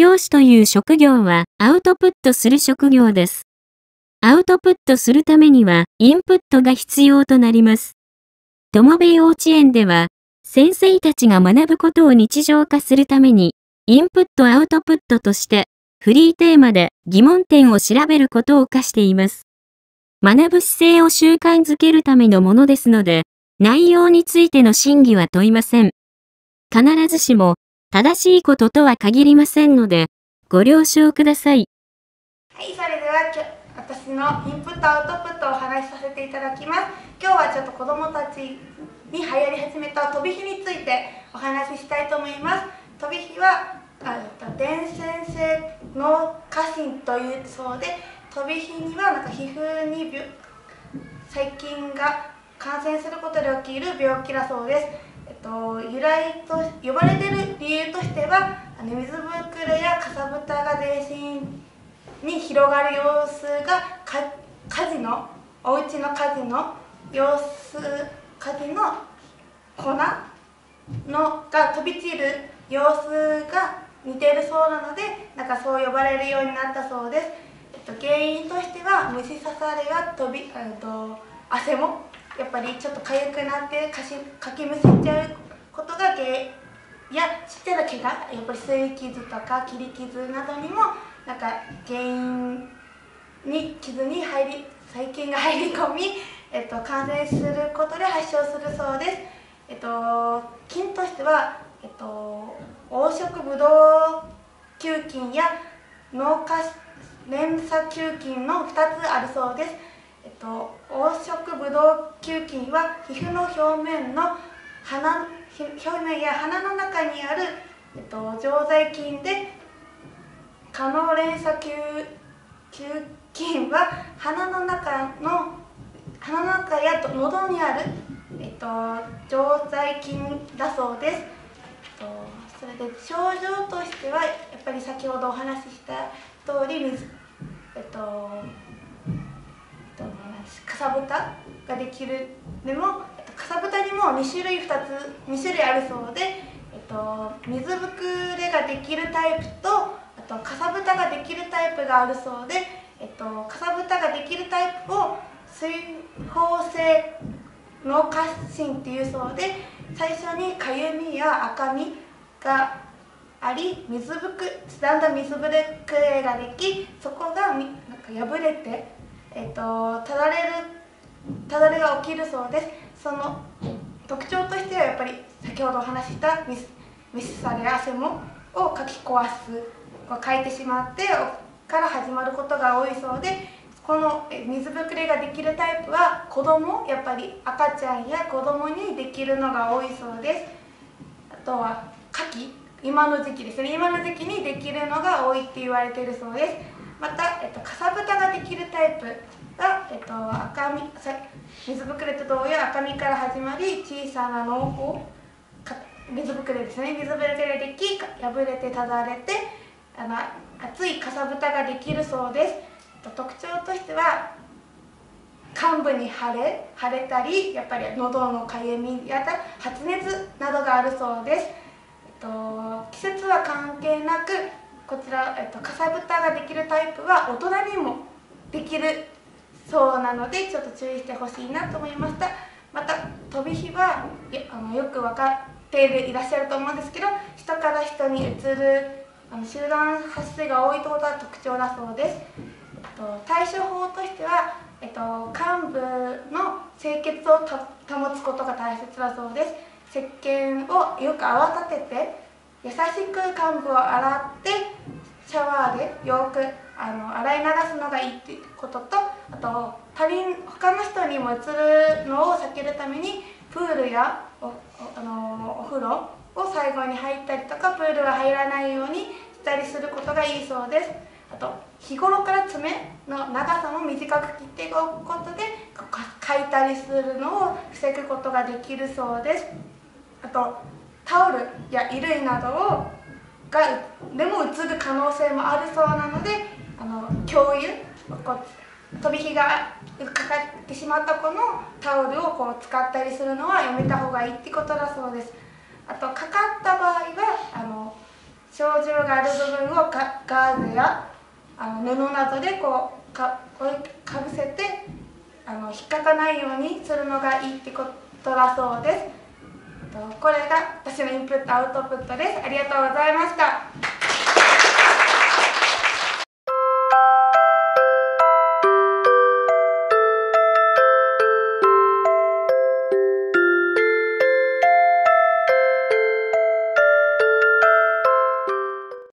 教師という職業はアウトプットする職業です。アウトプットするためにはインプットが必要となります。友部幼稚園では、先生たちが学ぶことを日常化するために、インプットアウトプットとして、フリーテーマで疑問点を調べることを課しています。学ぶ姿勢を習慣づけるためのものですので、内容についての審議は問いません。必ずしも、正しいこととは限りませんので、ご了承ください。はい、それでは私のインプットアウトプットをお話しさせていただきます。今日はちょっと子どもたちに流行り始めた飛び火についてお話ししたいと思います。飛び火は伝染性脳過信というそうで飛び火にはなんか皮膚に細菌が感染することで起きる病気だそうです。えっと、由来と呼ばれている理由としてはあの水ぶくれやかさぶたが全身に広がる様子が火事のお家の火事の様子火事の粉のが飛び散る様子が似ているそうなのでなんかそう呼ばれるようになったそうです、えっと、原因としては虫刺されや飛び、えっと、汗もやっぱりちょっと痒くなってかしかきむせちゃうことが原因やちっちゃな怪我やっぱり擦り傷とか切り傷などにもなんか原因に傷に入り細菌が入り込み、えっと、感染することで発症するそうです、えっと、菌としては、えっと、黄色ブドウ球菌や脳下連鎖球菌の2つあるそうです、えっと、黄色ブドウ球菌は皮膚の表面の鼻表面や鼻の中にある、えっと、常在菌で可能連鎖球球菌は鼻の中の鼻の中や喉にある、えっと、常在菌だそうです、えっとそれで症状としてはやっぱり先ほどお話しした通り水えっとかさぶたができるでもかさぶたにも2種類2つ2種類あるそうで、えっと、水ぶくれができるタイプとあとかさぶたができるタイプがあるそうで、えっと、かさぶたができるタイプを水疱性脳過信っていうそうで最初にかゆみや赤みがあり水ぶくだんだん水ぶれくれができそこがなんか破れて、えーと、ただれるただれが起きるそうですその特徴としてはやっぱり先ほどお話ししたミスミスされ汗もをかき壊すかいてしまってから始まることが多いそうでこの水ぶくれができるタイプは子供やっぱり赤ちゃんや子供にできるのが多いそうです。あとは夏季今の時期ですね。今の時期にできるのが多いって言われてるそうです。また、えっと、かさぶたができるタイプが、えっと、赤み水ぶくれと同様赤みから始まり小さな濃厚水ぶくれですね。水ぶくれでき破れてただれてあの熱いかさぶたができるそうです。特徴としては患部に腫れ腫れたりやっぱり喉のかゆみや発熱などがあるそうです。えっと、季節は関係なくこちら、えっと、かさぶたができるタイプは大人にもできるそうなのでちょっと注意してほしいなと思いました。また飛び火はあのよく分かっているいらっしゃると思うんですけど人から人にうつるあの集団発生が多いとことは特徴だそうです、対処法としては、えっと、患部の清潔を保つことが大切だそうです。石鹸をよく泡立てて優しく患部を洗ってシャワーでよくあの洗い流すのがいいってこととあと他人他の人にも移るのを避けるためにプールやおあのお風呂を最後に入ったりとかプールは入らないようにしたりすることがいいそうです。あと日頃から爪の長さも短く切っていくことでかいたりするのを防ぐことができるそうです。あとタオルや衣類などをがでも移る可能性もあるそうなのであの共有飛び火がかかってしまった子のタオルをこう使ったりするのはやめた方がいいってことだそうですあとかかった場合はあの症状がある部分をガーゼやあの布などでこうかこれかぶせてあの引っかかないようにするのがいいってことだそうです。これが私のインプットアウトプットです。ありがとうございました。